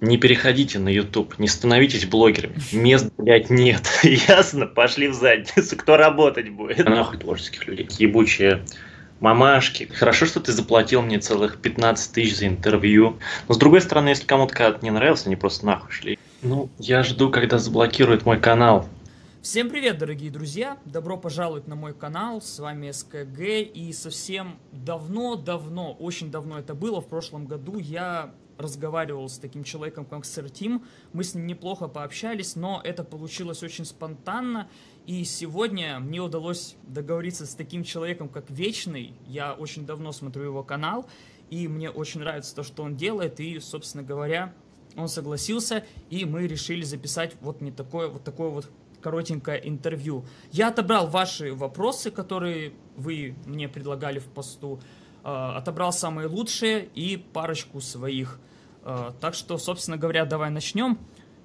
Не переходите на YouTube, не становитесь блогерами. Мест, блядь, нет. Ясно? Пошли в задницу. Кто работать будет? Нахуй творческих людей. Ебучие мамашки. Хорошо, что ты заплатил мне целых 15 тысяч за интервью. Но с другой стороны, если кому-то не нравился, они просто нахуй шли. Ну, я жду, когда заблокируют мой канал. Всем привет, дорогие друзья! Добро пожаловать на мой канал, с вами СКГ, и совсем давно-давно, очень давно это было, в прошлом году я разговаривал с таким человеком, как Сэр Тим, мы с ним неплохо пообщались, но это получилось очень спонтанно, и сегодня мне удалось договориться с таким человеком, как Вечный, я очень давно смотрю его канал, и мне очень нравится то, что он делает, и, собственно говоря, он согласился, и мы решили записать вот не такое, вот такое вот коротенькое интервью. Я отобрал ваши вопросы, которые вы мне предлагали в посту, отобрал самые лучшие и парочку своих. Э, так что, собственно говоря, давай начнем.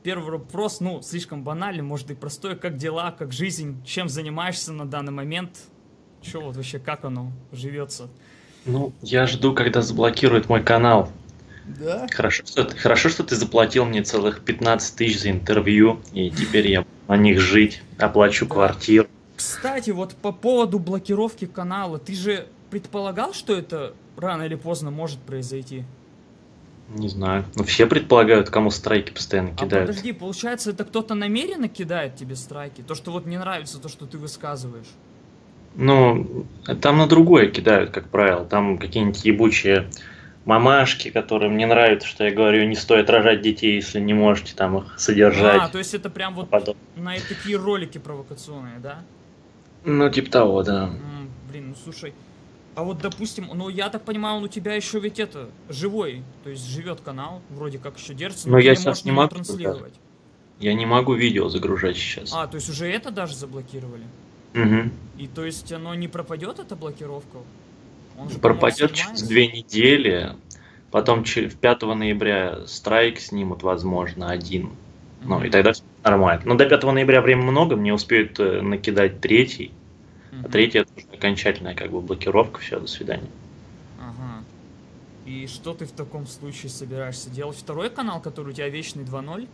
Первый вопрос, ну, слишком банальный, может и простой. Как дела, как жизнь, чем занимаешься на данный момент? Че вот вообще, как оно живется? Ну, я жду, когда заблокируют мой канал. Да? Хорошо что, хорошо, что ты заплатил мне целых 15 тысяч за интервью, и теперь я на них жить, оплачу да. квартиру. Кстати, вот по поводу блокировки канала, ты же предполагал, что это рано или поздно может произойти? Не знаю. Ну, все предполагают, кому страйки постоянно а кидают. А подожди, получается, это кто-то намеренно кидает тебе страйки? То, что вот не нравится, то, что ты высказываешь? Ну, там на другое кидают, как правило. Там какие-нибудь ебучие мамашки, которым не нравится, что я говорю, не стоит рожать детей, если не можете там их содержать. А, то есть это прям вот Потом. на такие ролики провокационные, да? Ну, типа того, да. М, блин, ну слушай, а вот допустим, ну я так понимаю, он у тебя еще ведь это живой, то есть живет канал, вроде как еще держится, но, но я сейчас не могу транслировать. Я не могу видео загружать сейчас. А, то есть уже это даже заблокировали? Угу. И то есть оно не пропадет, эта блокировка? Он же, пропадет через две недели. Потом 5 ноября страйк снимут, возможно, один. Mm-hmm. Ну, и тогда все нормально. Но до 5 ноября времени много, мне успеют э, накидать третий. Mm-hmm. А третий это уже окончательная как бы блокировка, все, до свидания. Ага. И что ты в таком случае собираешься делать? Второй канал, который у тебя вечный 2.0?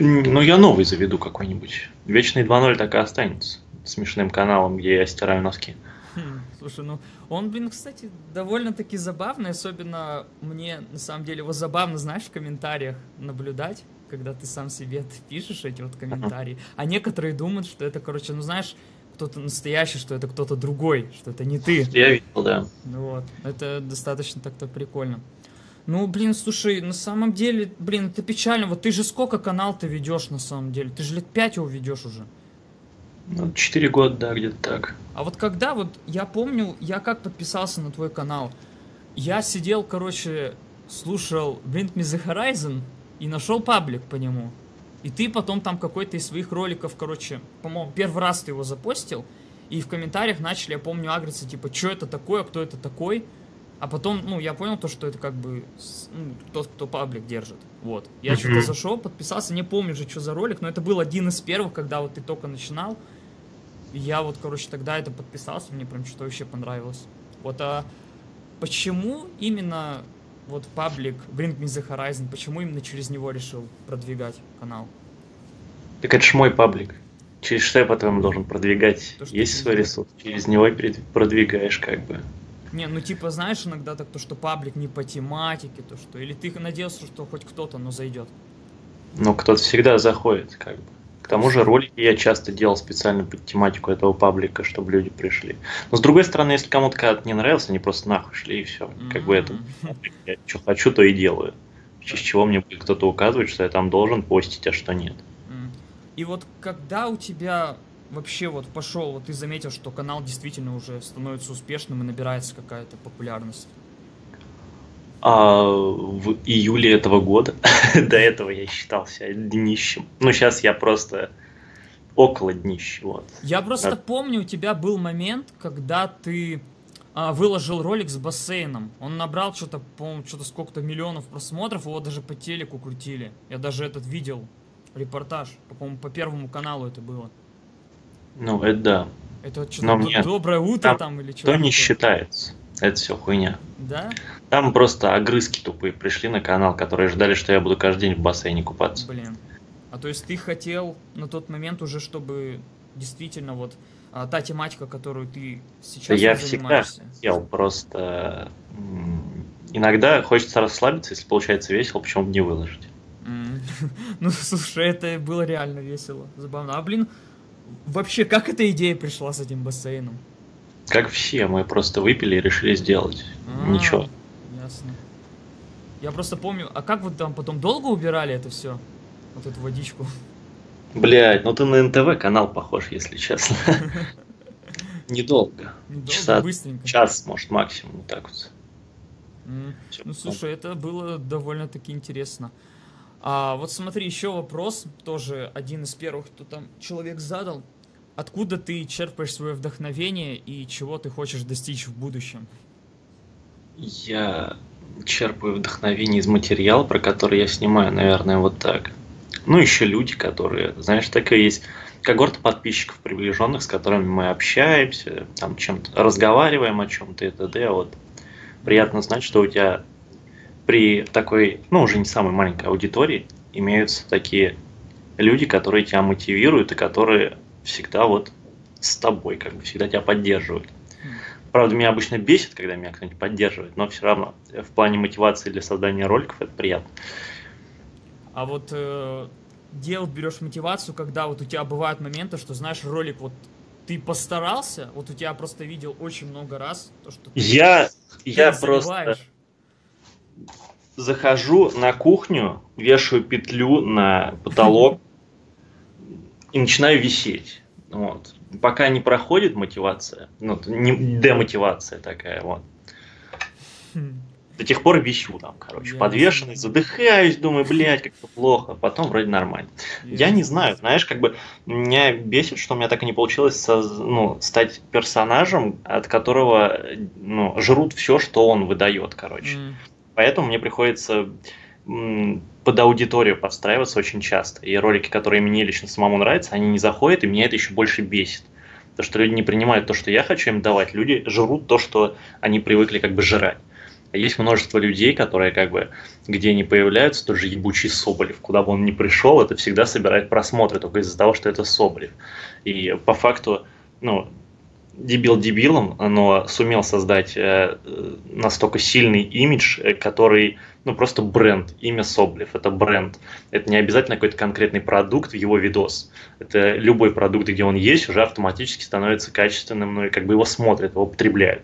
Ну, я новый заведу какой-нибудь. Вечный 2.0 так и останется. Смешным каналом, где я стираю носки. Хм, слушай, ну он, блин, кстати, довольно-таки забавный, особенно мне, на самом деле, его забавно, знаешь, в комментариях наблюдать, когда ты сам себе пишешь эти вот комментарии, а некоторые думают, что это, короче, ну знаешь, кто-то настоящий, что это кто-то другой, что это не ты. Я видел, да. Ну вот, это достаточно так-то прикольно. Ну, блин, слушай, на самом деле, блин, это печально. Вот ты же сколько канал ты ведешь на самом деле? Ты же лет пять его ведешь уже. Ну, 4 года, да, где-то так. А вот когда, вот я помню, я как подписался на твой канал, я сидел, короче, слушал Bring Me The Horizon и нашел паблик по нему. И ты потом там какой-то из своих роликов, короче, по-моему, первый раз ты его запостил, и в комментариях начали, я помню, агриться, типа, что это такое, кто это такой. А потом, ну, я понял то, что это как бы ну, тот, кто паблик держит. Вот. Я mm-hmm. что-то зашел, подписался, не помню же, что за ролик, но это был один из первых, когда вот ты только начинал я вот, короче, тогда это подписался, мне прям что-то вообще понравилось. Вот, а почему именно вот паблик Bring Me The Horizon, почему именно через него решил продвигать канал? Так это ж мой паблик. Через что я потом должен продвигать? То, Есть свой ресурс, через него и продвигаешь как бы. Не, ну типа знаешь иногда так то, что паблик не по тематике, то что, или ты надеялся, что хоть кто-то, но зайдет? Ну, кто-то всегда заходит, как бы. К тому же ролики я часто делал специально под тематику этого паблика, чтобы люди пришли. Но с другой стороны, если кому-то когда-то не нравился, они просто нахуй шли и все. Mm-hmm. Как бы это я что хочу, то и делаю. В честь чего мне кто-то указывать, что я там должен постить, а что нет. И вот когда у тебя вообще вот пошел, вот ты заметил, что канал действительно уже становится успешным и набирается какая-то популярность? А в июле этого года, до этого я считался днищем. Ну, сейчас я просто около днища. Вот. Я просто да. помню, у тебя был момент, когда ты а, выложил ролик с бассейном. Он набрал что-то, по-моему, что-то сколько-то миллионов просмотров, его даже по телеку крутили. Я даже этот видел, репортаж, по-моему, по первому каналу это было. Ну, это да. Это что-то доброе утро там, там или что-то. То не считается. Это все хуйня. Да? Там просто огрызки тупые пришли на канал, которые ждали, что я буду каждый день в бассейне купаться. Блин. А то есть ты хотел на тот момент уже, чтобы действительно вот а, та тематика, которую ты сейчас я вот всегда занимаешься. хотел, просто иногда хочется расслабиться, если получается весело, почему бы не выложить. Ну, слушай, это было реально весело, забавно. А, блин, вообще, как эта идея пришла с этим бассейном? Как все, мы просто выпили и решили сделать. А, Ничего. Ясно. Я просто помню, а как вы там потом долго убирали это все? Вот эту водичку? Блять, ну ты на НТВ канал похож, если честно. Недолго. Недолго, Часа быстренько. Час, может, максимум, вот так вот. Всё. Ну, слушай, это было довольно-таки интересно. А вот смотри, еще вопрос, тоже один из первых, кто там человек задал. Откуда ты черпаешь свое вдохновение и чего ты хочешь достичь в будущем? Я черпаю вдохновение из материала, про который я снимаю, наверное, вот так. Ну, еще люди, которые, знаешь, такая есть когорта подписчиков приближенных, с которыми мы общаемся, там чем-то разговариваем о чем-то и т.д. Вот приятно знать, что у тебя при такой, ну, уже не самой маленькой аудитории имеются такие люди, которые тебя мотивируют и которые всегда вот с тобой, как бы всегда тебя поддерживают. Правда, меня обычно бесит, когда меня кто-нибудь поддерживает, но все равно э, в плане мотивации для создания роликов это приятно. А вот э, вот берешь мотивацию, когда вот у тебя бывают моменты, что знаешь, ролик вот ты постарался, вот у тебя просто видел очень много раз то, что ты, Я, ты я просто захожу на кухню, вешаю петлю на потолок и начинаю висеть. Вот. Пока не проходит мотивация, ну, не, демотивация такая, вот. Хм. До тех пор вищу там, короче, Я подвешенный, задыхаюсь, думаю, блядь, как-то плохо, потом вроде нормально. Я не знаю, знаешь, как бы меня бесит, что у меня так и не получилось соз- ну, стать персонажем, от которого ну, жрут все, что он выдает, короче. Поэтому мне приходится под аудиторию подстраиваться очень часто. И ролики, которые мне лично самому нравятся, они не заходят, и меня это еще больше бесит. Потому что люди не принимают то, что я хочу им давать. Люди жрут то, что они привыкли как бы жрать. А есть множество людей, которые как бы, где они появляются, тот же ебучий Соболев, куда бы он ни пришел, это всегда собирает просмотры только из-за того, что это Соболев. И по факту, ну, дебил дебилом, но сумел создать э, настолько сильный имидж, э, который, ну, просто бренд, имя Соболев, это бренд. Это не обязательно какой-то конкретный продукт в его видос. Это любой продукт, где он есть, уже автоматически становится качественным, ну, и как бы его смотрят, его потребляют.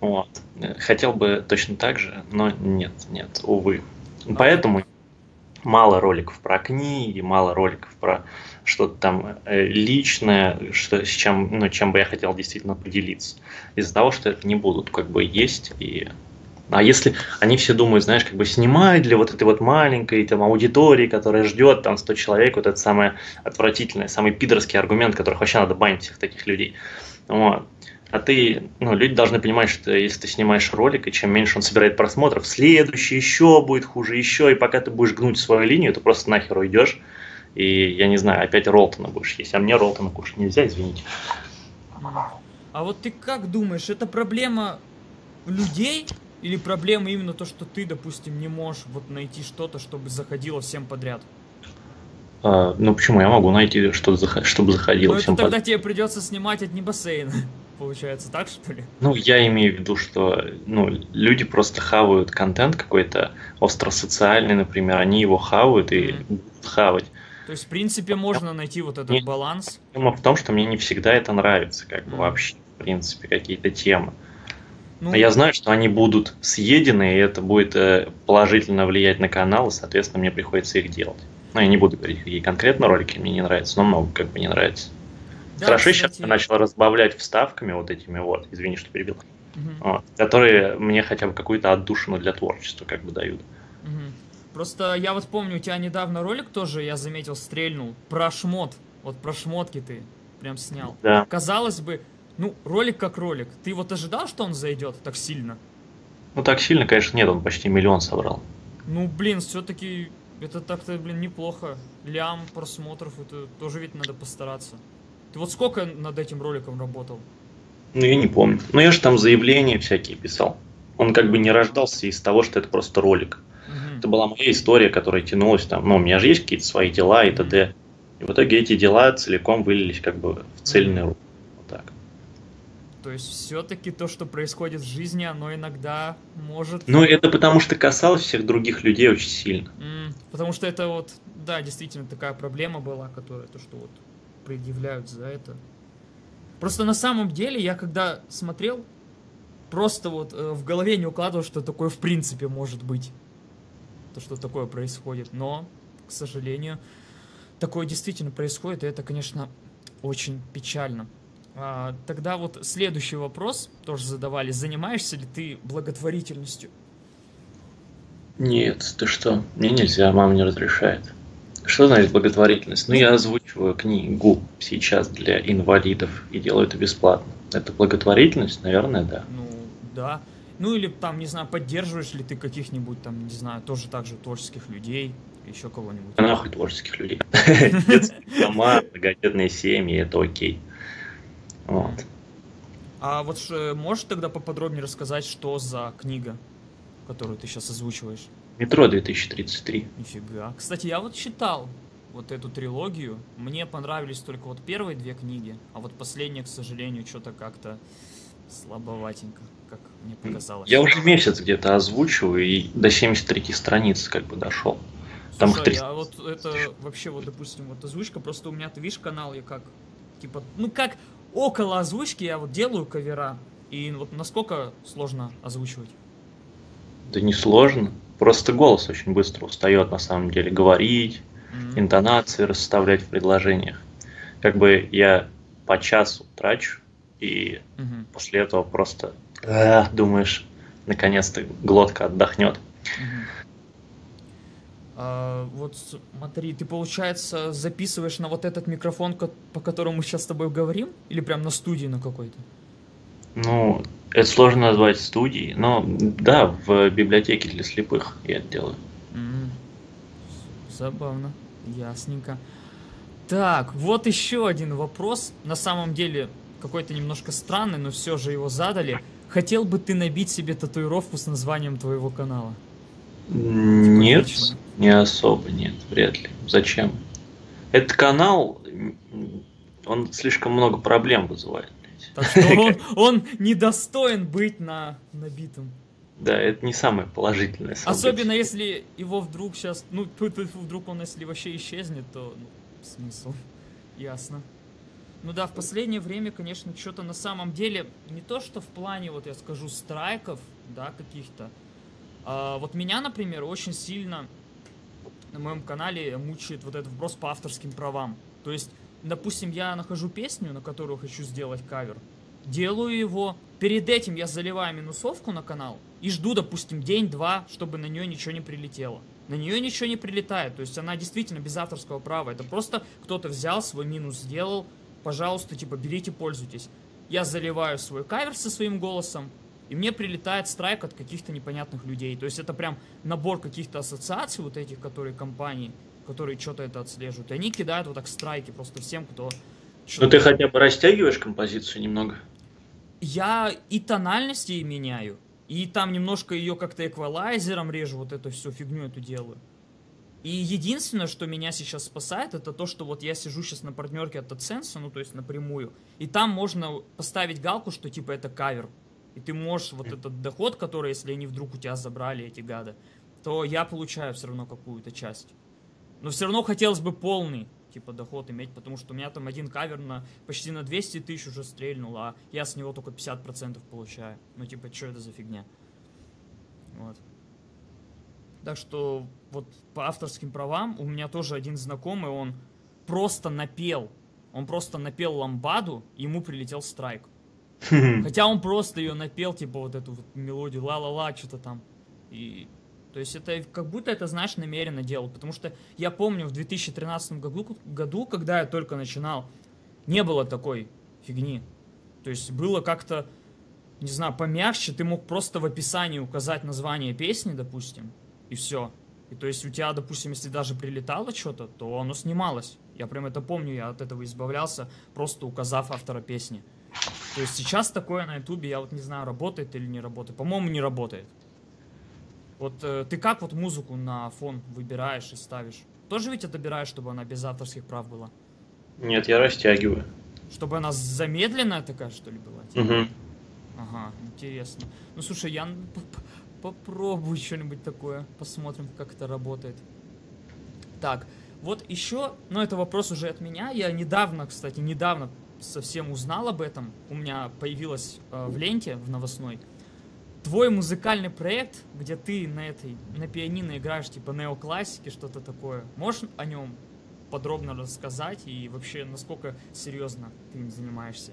Вот. Э, Хотел бы точно так же, но нет, нет, увы. Поэтому мало роликов про книги, мало роликов про что-то там э, личное, что, с чем, ну, чем бы я хотел действительно поделиться. Из-за того, что это не будут как бы есть и а если они все думают, знаешь, как бы снимать для вот этой вот маленькой там аудитории, которая ждет там 100 человек, вот это самое отвратительное, самый пидорский аргумент, которых вообще надо банить всех таких людей. Вот. А ты, ну, люди должны понимать, что если ты снимаешь ролик, и чем меньше он собирает просмотров, следующий еще будет хуже, еще, и пока ты будешь гнуть свою линию, ты просто нахер уйдешь, и, я не знаю, опять Ролтона будешь есть. А мне Ролтона кушать нельзя, извините. А вот ты как думаешь, это проблема людей или проблема именно то, что ты, допустим, не можешь вот найти что-то, чтобы заходило всем подряд? А, ну почему? Я могу найти что-то, чтобы заходило Ну это всем тогда под- тебе придется снимать одни бассейны. Получается так, что ли? Ну, я имею в виду, что ну, люди просто хавают контент какой-то остросоциальный, например, они его хавают и будут хавать. То есть, в принципе, можно найти вот этот Нет. баланс. Проблема в том, что мне не всегда это нравится, как бы вообще, в принципе, какие-то темы. Ну, Но я знаю, что они будут съедены, и это будет э, положительно влиять на канал, и, соответственно, мне приходится их делать. Но я не буду говорить, какие конкретно ролики мне не нравятся, но много как бы не нравится. Да, Хорошо, сейчас я начал разбавлять вставками вот этими вот, извини, что перебил, мгм, вот, которые мне хотя бы какую-то отдушину для творчества как бы дают. мгм. Просто я вот помню, у тебя недавно ролик тоже, я заметил, стрельнул. Про шмот. Вот про шмотки ты прям снял. Да. Казалось бы, ну, ролик как ролик. Ты вот ожидал, что он зайдет так сильно? Ну так сильно, конечно, нет, он почти миллион собрал. Ну, блин, все-таки это так-то, блин, неплохо. Лям просмотров, это тоже ведь надо постараться. Ты вот сколько над этим роликом работал? Ну, я не помню. Но я же там заявления всякие писал. Он как бы не рождался из того, что это просто ролик. Мгм. Это была моя история, которая тянулась там. Ну, у меня же есть какие-то свои дела и т.д. И в итоге эти дела целиком вылились как бы в цельный ролик. Вот так. То есть все-таки то, что происходит в жизни, оно иногда может... Ну, это потому что касалось всех других людей очень сильно. Потому что это вот, да, действительно такая проблема была, которая то, что вот предъявляют за это. Просто на самом деле я когда смотрел, просто вот э, в голове не укладывал, что такое в принципе может быть. То, что такое происходит. Но, к сожалению, такое действительно происходит, и это, конечно, очень печально. А, тогда вот следующий вопрос тоже задавали. Занимаешься ли ты благотворительностью? Нет, ты что? Мне нельзя, мама не разрешает. Что значит благотворительность? Ну, я озвучиваю книгу сейчас для инвалидов и делаю это бесплатно. Это благотворительность? Наверное, да. Ну, да. Ну или там, не знаю, поддерживаешь ли ты каких-нибудь там, не знаю, тоже так же творческих людей, еще кого-нибудь. А Нахуй творческих людей. Дома, многодетные семьи, это окей. Вот. А вот ш- можешь тогда поподробнее рассказать, что за книга, которую ты сейчас озвучиваешь? Метро 2033. Нифига. Кстати, я вот читал вот эту трилогию. Мне понравились только вот первые две книги, а вот последняя, к сожалению, что-то как-то слабоватенько, как мне показалось. Я уже месяц где-то озвучиваю и до 73 страницы как бы дошел. там Слушай, 300 а вот это вообще вот, допустим, вот озвучка, просто у меня, ты видишь, канал, я как, типа, ну как около озвучки я вот делаю кавера, и вот насколько сложно озвучивать? Да не сложно. Просто голос очень быстро устает на самом деле. Говорить, М. интонации расставлять в предложениях. Как бы я по часу трачу, и Мгм. после этого просто «А», думаешь, наконец-то глотка отдохнет. А, вот смотри, ты, получается, записываешь на вот этот микрофон, по которому мы сейчас с тобой говорим? Или прям на студии на какой-то? Ну, это сложно назвать студией, но да, в библиотеке для слепых я это делаю. М, Забавно, ясненько. Так, вот еще один вопрос. На самом деле, какой-то немножко странный, но все же его задали. Хотел бы ты набить себе татуировку с названием твоего канала? Нет, лично? не особо, нет, вряд ли. Зачем? Этот канал, он слишком много проблем вызывает. Так что он, он недостоин быть на набитом. Да, это не самое положительное событие. Особенно если его вдруг сейчас, ну, вдруг он если вообще исчезнет, то ну, смысл. Ясно. Ну да, в последнее время, конечно, что-то на самом деле, не то что в плане, вот я скажу, страйков, да, каких-то. А, вот меня, например, очень сильно на моем канале мучает вот этот вопрос по авторским правам. То есть, допустим, я нахожу песню, на которую хочу сделать кавер, делаю его, перед этим я заливаю минусовку на канал и жду, допустим, день-два, чтобы на нее ничего не прилетело. На нее ничего не прилетает, то есть она действительно без авторского права. Это просто кто-то взял, свой минус сделал, пожалуйста, типа, берите, пользуйтесь. Я заливаю свой кавер со своим голосом, и мне прилетает страйк от каких-то непонятных людей. То есть это прям набор каких-то ассоциаций вот этих, которые компании, которые что-то это отслеживают. И они кидают вот так страйки просто всем, кто... Ну ты хотя бы растягиваешь композицию немного? Я и тональности меняю, и там немножко ее как-то эквалайзером режу, вот эту всю фигню эту делаю. И единственное, что меня сейчас спасает, это то, что вот я сижу сейчас на партнерке от AdSense, ну то есть напрямую, и там можно поставить галку, что типа это кавер. И ты можешь вот этот доход, который, если они вдруг у тебя забрали, эти гады, то я получаю все равно какую-то часть. Но все равно хотелось бы полный, типа, доход иметь, потому что у меня там один кавер на почти на 200 тысяч уже стрельнул, а я с него только 50% получаю. Ну, типа, что это за фигня? Вот. Так что вот по авторским правам у меня тоже один знакомый, он просто напел, он просто напел ламбаду, и ему прилетел страйк. Хотя он просто ее напел, типа вот эту вот мелодию ла-ла-ла, что-то там. И то есть это как будто это, знаешь, намеренно делал. Потому что я помню в 2013 году, году, когда я только начинал, не было такой фигни. То есть было как-то, не знаю, помягче. Ты мог просто в описании указать название песни, допустим, и все. И то есть у тебя, допустим, если даже прилетало что-то, то оно снималось. Я прям это помню, я от этого избавлялся, просто указав автора песни. То есть сейчас такое на ютубе, я вот не знаю, работает или не работает. По-моему, не работает. Вот э, ты как вот музыку на фон выбираешь и ставишь? Тоже ведь добираешь, чтобы она без авторских прав была? Нет, я растягиваю. Чтобы она замедленная такая, что ли, была? Угу. Ага, интересно. Ну, слушай, я попробую что-нибудь такое. Посмотрим, как это работает. Так, вот еще, но это вопрос уже от меня. Я недавно, кстати, недавно совсем узнал об этом. У меня появилось э, в ленте, в новостной, твой музыкальный проект, где ты на этой, на пианино играешь, типа неоклассики, что-то такое. Можешь о нем подробно рассказать и вообще, насколько серьезно ты им занимаешься?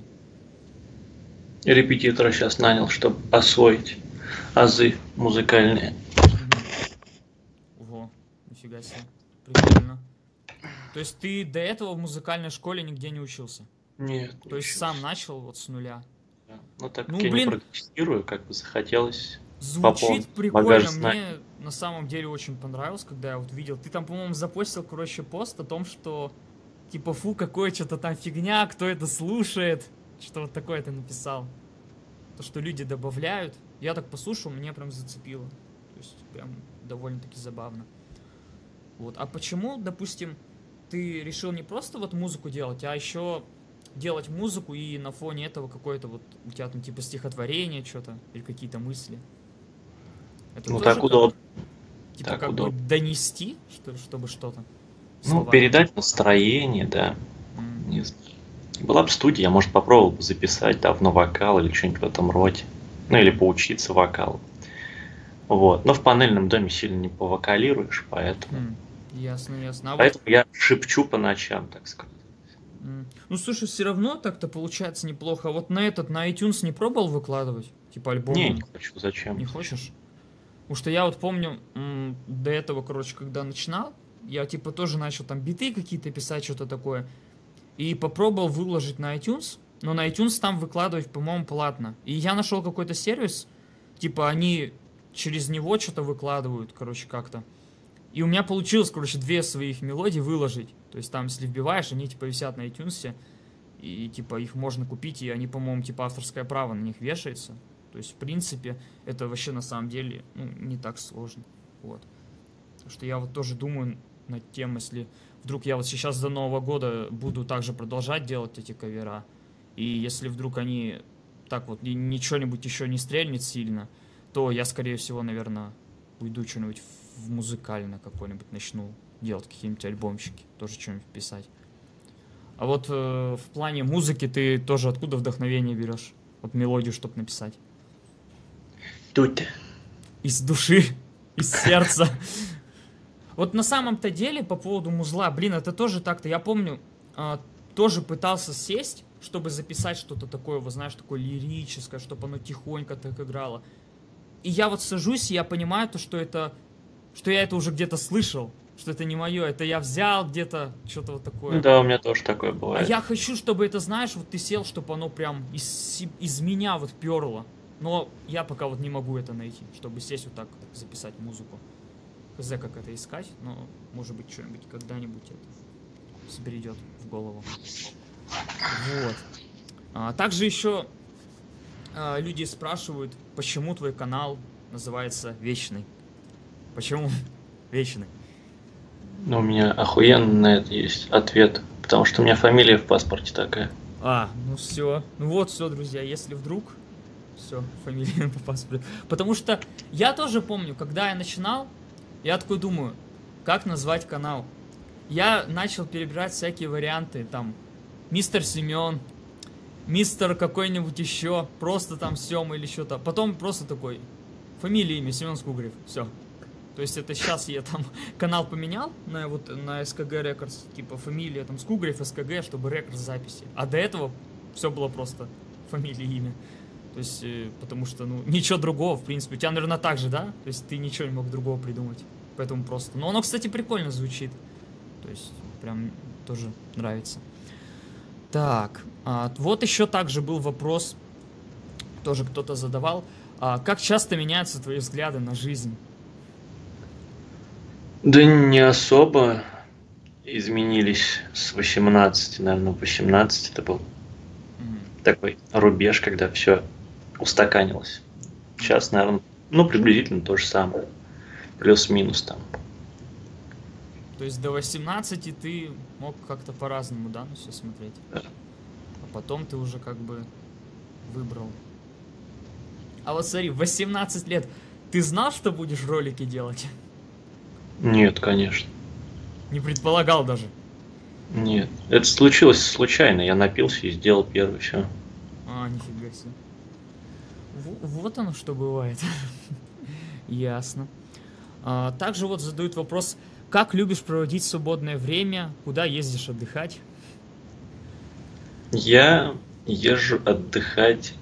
Репетитора сейчас нанял, чтобы освоить азы музыкальные. Ого, нифига себе. Прикольно. То есть ты до этого в музыкальной школе нигде не учился? Нет. То есть сам начал вот с нуля? Ну так ну, как блин, я не протестирую, как бы захотелось. Звучит прикольно, мне на самом деле очень понравилось, когда я вот видел. Ты там, по-моему, запостил, короче, пост о том, что типа, фу, какое что-то там фигня, кто это слушает. Что вот такое ты написал. То, что люди добавляют. Я так послушал, мне прям зацепило. То есть прям довольно-таки забавно. Вот. А почему, допустим, ты решил не просто вот музыку делать, а еще делать музыку и на фоне этого какое-то вот у тебя там типа стихотворение что-то или какие-то мысли. Это ну так удобно. Типа так как удобно. бы донести, что, чтобы что-то. Ну, передать настроение, да. Mm. Не Была бы студия, я, может, попробовал бы записать давно вокал или что-нибудь в этом роде. Ну, или поучиться вокалу. Вот. Но в панельном доме сильно не повокалируешь, поэтому... Mm. Ясно, ясно. А поэтому вот... я шепчу по ночам, так сказать. Ну, слушай, все равно так-то получается неплохо. А вот на этот, на iTunes не пробовал выкладывать? Типа альбом? Не, не хочу. Зачем? Не хочешь? Потому что я вот помню, до этого, короче, когда начинал, я типа тоже начал там биты какие-то писать, что-то такое. И попробовал выложить на iTunes, но на iTunes там выкладывать, по-моему, платно. И я нашел какой-то сервис, типа они через него что-то выкладывают, короче, как-то. И у меня получилось, короче, две своих мелодии выложить. То есть там, если вбиваешь, они типа висят на iTunes, и типа их можно купить, и они, по-моему, типа авторское право на них вешается. То есть, в принципе, это вообще на самом деле ну, не так сложно. Вот. Потому что я вот тоже думаю над тем, если вдруг я вот сейчас до Нового года буду также продолжать делать эти кавера, и если вдруг они так вот ничего-нибудь еще не стрельнет сильно, то я, скорее всего, наверное, уйду что-нибудь в музыкальное какое-нибудь начну делать какие-нибудь альбомчики, тоже что-нибудь писать. А вот э, в плане музыки ты тоже откуда вдохновение берешь? Вот мелодию, чтобы написать. Тут. Из души, из сердца. Вот на самом-то деле по поводу музла, блин, это тоже так-то. Я помню, э, тоже пытался сесть, чтобы записать что-то такое, вот знаешь, такое лирическое, чтобы оно тихонько так играло. И я вот сажусь, и я понимаю то, что это, что я это уже где-то слышал что это не мое, это я взял где-то что-то вот такое. Да, у меня тоже такое бывает. А я хочу, чтобы это, знаешь, вот ты сел, чтобы оно прям из, из меня вот перло. Но я пока вот не могу это найти, чтобы сесть вот так записать музыку. Хз, как это искать, но может быть что-нибудь когда-нибудь это сбредет в голову. Вот. А, также еще а, люди спрашивают, почему твой канал называется Вечный. Почему Вечный? Ну, у меня охуенно на это есть ответ, потому что у меня фамилия в паспорте такая. А, ну все. Ну вот все, друзья, если вдруг... Все, фамилия по паспорту. Потому что я тоже помню, когда я начинал, я такой думаю, как назвать канал? Я начал перебирать всякие варианты, там, мистер Семен, мистер какой-нибудь еще, просто там Сема или что-то. Потом просто такой, фамилия, имя, Семен Скугрев, все, то есть это сейчас я там канал поменял на вот на SKG Records, типа фамилия там Скугрев SKG, чтобы рекорд записи. А до этого все было просто фамилия, имя. То есть, э, потому что, ну, ничего другого, в принципе. У тебя, наверное, так же, да? То есть ты ничего не мог другого придумать. Поэтому просто. Но оно, кстати, прикольно звучит. То есть, прям тоже нравится. Так, а, вот еще также был вопрос, тоже кто-то задавал. А, как часто меняются твои взгляды на жизнь? Да не особо изменились с 18, наверное, 18 это был. такой рубеж, когда все устаканилось. Сейчас, наверное, ну, приблизительно то же самое. Плюс-минус там. То есть до 18 ты мог как-то по-разному, да, на все смотреть? Да. А потом ты уже как бы выбрал. А вот смотри, в 18 лет ты знал, что будешь ролики делать? Нет, конечно. Не предполагал даже. Нет. Это случилось случайно. Я напился и сделал первый, все. А, нифига себе. В- вот оно что бывает. Ясно. А, также вот задают вопрос, как любишь проводить свободное время, куда ездишь отдыхать? Я езжу отдыхать.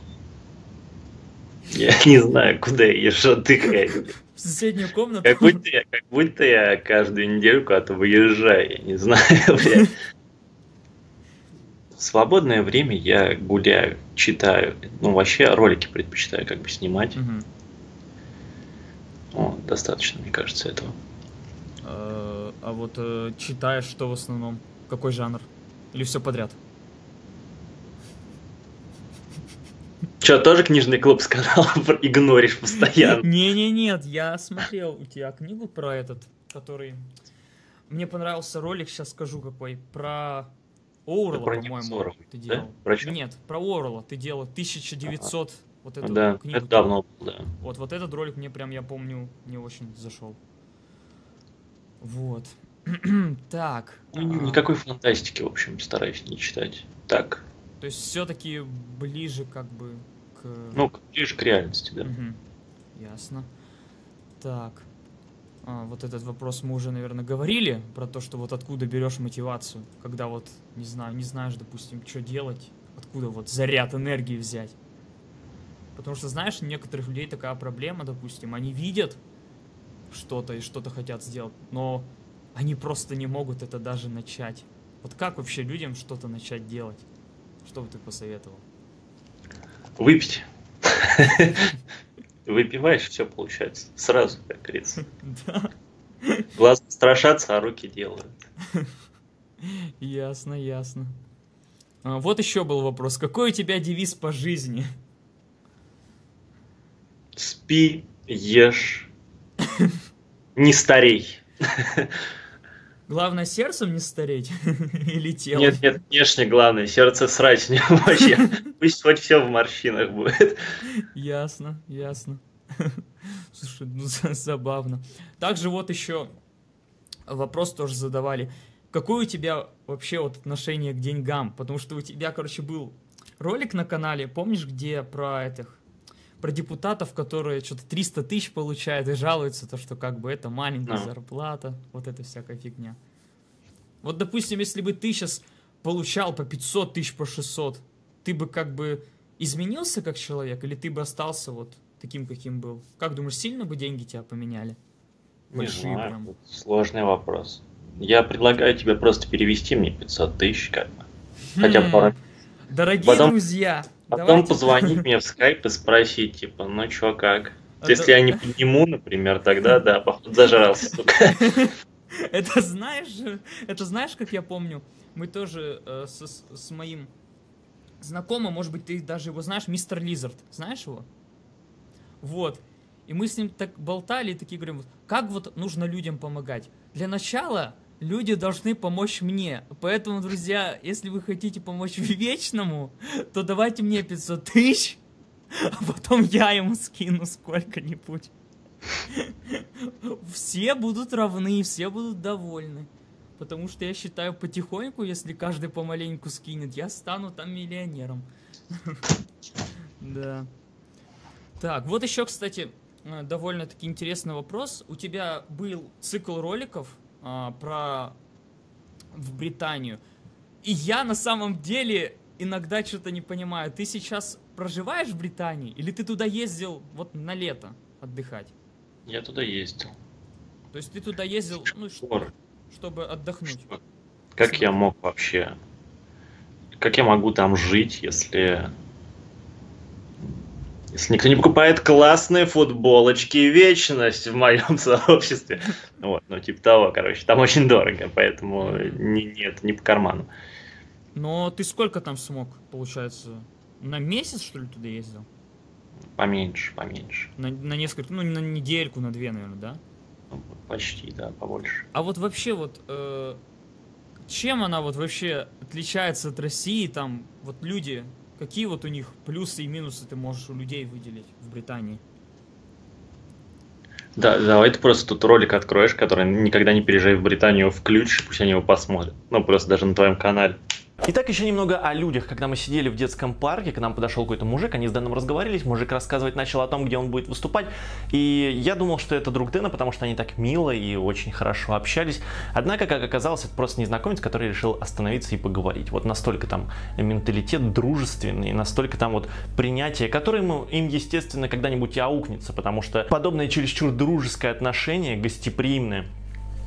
Я не знаю, куда я езжу отдыхать. Соседнюю комнату? Как будто я, как будто я каждую неделю куда-то выезжаю, я не знаю, блядь. В свободное время я гуляю, читаю. Ну, вообще ролики предпочитаю как бы снимать. О, достаточно, мне кажется, этого. Э, А вот э, читаешь что в основном? Какой жанр? Или все подряд? Че, тоже книжный клуб с канала игноришь постоянно? Не-не-нет, я смотрел у тебя книгу про этот, который... Мне понравился ролик, сейчас скажу какой, про Оурла, про по-моему, ты делал. Про? Нет, про Оурла ты делал 1900, вот эту Да, книгу. это давно было, да. Вот, вот этот ролик мне прям, я помню, не очень зашел. Вот. так. Ну, а, никакой фантастики, в общем, стараюсь не читать. Так, То есть все-таки ближе как бы. Ну, к- ближе к реальности, да. Мгм. Ясно. Так. А, вот этот вопрос мы уже, наверное, говорили про то, что вот откуда берешь мотивацию, когда вот, не знаю, не знаешь, допустим, что делать, откуда вот заряд энергии взять. Потому что, знаешь, у некоторых людей такая проблема, допустим, они видят что-то и что-то хотят сделать, но они просто не могут это даже начать. Вот как вообще людям что-то начать делать? Что бы ты посоветовал? Выпить. Выпиваешь, все получается. Сразу, как говорится. Да. Глаза страшатся, а руки делают. Ясно, ясно. А, вот еще был вопрос. Какой у тебя девиз по жизни? Спи, ешь, не старей. Главное сердцем не стареть или телом? Нет, нет, внешне главное, сердце срать не вообще. Пусть хоть все в морщинах будет. Ясно, ясно. Слушай, ну за- забавно. Также вот еще вопрос тоже задавали. Какое у тебя вообще вот отношение к деньгам? Потому что у тебя, короче, был ролик на канале, помнишь, где про этих про депутатов, которые что-то 300 тысяч получают и жалуются, то, что как бы это маленькая Ну. зарплата, вот эта всякая фигня. Вот, допустим, если бы ты сейчас получал по 500 тысяч, по 600, ты бы как бы изменился как человек, или ты бы остался вот таким, каким был? Как думаешь, сильно бы деньги тебя поменяли? Не Большие знаю, прям. сложный вопрос. Я предлагаю тебе просто перевести мне 500 тысяч, как бы. Хотя бы Хм, Дорогие Потом- друзья, Потом давайте- позвонить мне в скайп и спросить, типа, ну чё, как? А Если я не подниму, например, тогда да, походу зажрался, сука. Это знаешь, это знаешь, как я помню, мы тоже э, со- с, моим знакомым, может быть, ты даже его знаешь, мистер Лизард, знаешь его? Вот. И мы с ним так болтали и такие говорим, как вот нужно людям помогать? Для начала люди должны помочь мне. Поэтому, друзья, если вы хотите помочь вечному, то давайте мне 500 тысяч, а потом я ему скину сколько-нибудь. Все будут равны, все будут довольны. Потому что я считаю, потихоньку, если каждый помаленьку скинет, я стану там миллионером. Да. Так, вот еще, кстати, э, довольно-таки интересный вопрос. У тебя был цикл роликов а, про в Британию. И я на самом деле иногда что-то не понимаю. Ты сейчас проживаешь в Британии или ты туда ездил вот на лето отдыхать? Я туда ездил. То есть ты туда ездил, ну, Ор, чтобы отдохнуть. Как я мог вообще... Как я могу там жить, если... Если никто не покупает классные футболочки вечность в моем сообществе. Вот, ну типа того, короче. Там очень дорого, поэтому не, нет, не по карману. Но ты сколько там смог, получается, на месяц, что ли, туда ездил? Поменьше, поменьше. На, на несколько, ну, на недельку, на две, наверное, да? Почти, да, побольше. А вот вообще вот, э, чем она вот вообще отличается от России, там, вот люди, какие вот у них плюсы и минусы ты можешь у людей выделить в Британии? Да, давай ты просто тут ролик откроешь, который никогда не переезжай в Британию, включишь, пусть они его посмотрят. Ну, просто даже на твоем канале. Итак, еще немного о людях. Когда мы сидели в детском парке, к нам подошел какой-то мужик, они с Дэном разговаривались, мужик рассказывать начал о том, где он будет выступать. И я думал, что это друг Дэна, потому что они так мило и очень хорошо общались. Однако, как оказалось, это просто незнакомец, который решил остановиться и поговорить. Вот настолько там менталитет дружественный, настолько там вот принятие, которое ему, им, естественно, когда-нибудь и аукнется, потому что подобное чересчур дружеское отношение, гостеприимное,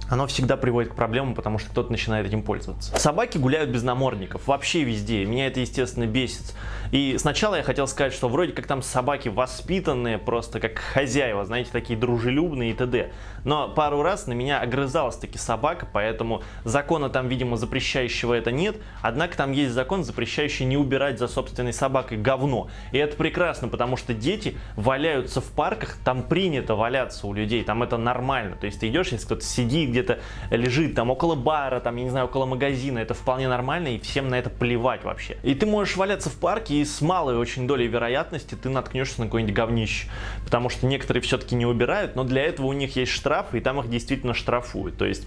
оно всегда приводит к проблемам, потому что кто-то начинает этим пользоваться. Собаки гуляют без намордников, вообще везде. Меня это, естественно, бесит. И сначала я хотел сказать, что вроде как там собаки воспитанные, просто как хозяева, знаете, такие дружелюбные и т.д. Но пару раз на меня огрызалась таки собака, поэтому закона там, видимо, запрещающего это нет. Однако там есть закон, запрещающий не убирать за собственной собакой говно. И это прекрасно, потому что дети валяются в парках, там принято валяться у людей, там это нормально. То есть ты идешь, если кто-то сидит где-то, лежит там около бара, там, я не знаю, около магазина, это вполне нормально, и всем на это плевать вообще. И ты можешь валяться в парке, и с малой очень долей вероятности ты наткнешься на какое-нибудь говнище. Потому что некоторые все-таки не убирают, но для этого у них есть штрафы, и там их действительно штрафуют. То есть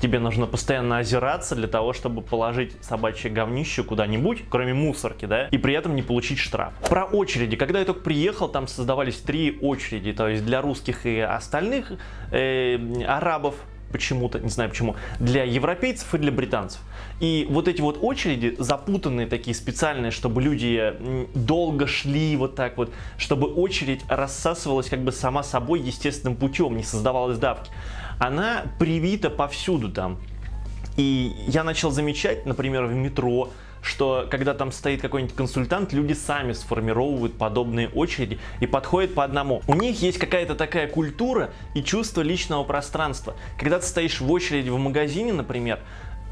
тебе нужно постоянно озираться для того, чтобы положить собачье говнище куда-нибудь, кроме мусорки, да, и при этом не получить штраф. Про очереди. Когда я только приехал, там создавались три очереди, то есть для русских и остальных э, арабов, почему-то, не знаю почему, для европейцев и для британцев. И вот эти вот очереди, запутанные такие специальные, чтобы люди долго шли вот так вот, чтобы очередь рассасывалась как бы сама собой естественным путем, не создавалась давки. Она привита повсюду там. И я начал замечать, например, в метро, что когда там стоит какой-нибудь консультант, люди сами сформировывают подобные очереди и подходят по одному. У них есть какая-то такая культура и чувство личного пространства. Когда ты стоишь в очереди в магазине, например,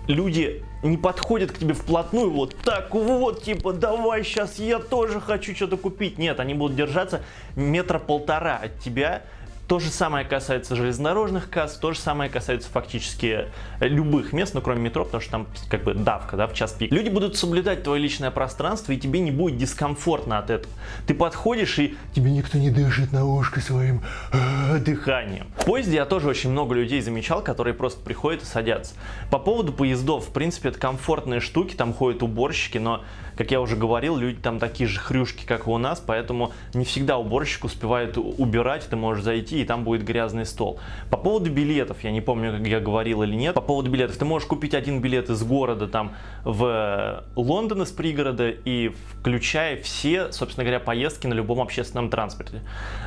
люди не подходят к тебе вплотную, вот так вот, типа, давай, сейчас я тоже хочу что-то купить. Нет, они будут держаться метра полтора от тебя, то же самое касается железнодорожных касс, то же самое касается фактически э, любых мест, ну кроме метро, потому что там как бы давка, да, в час пик. Люди будут соблюдать твое личное пространство, и тебе не будет дискомфортно от этого. Ты подходишь, и тебе никто не дышит на ушко своим э, дыханием. В поезде я тоже очень много людей замечал, которые просто приходят и садятся. По поводу поездов, в принципе, это комфортные штуки, там ходят уборщики, но, как я уже говорил, люди там такие же хрюшки, как и у нас, поэтому не всегда уборщик успевает убирать, ты можешь зайти и там будет грязный стол. По поводу билетов, я не помню, как я говорил или нет, по поводу билетов, ты можешь купить один билет из города там в Лондон из пригорода и включая все, собственно говоря, поездки на любом общественном транспорте.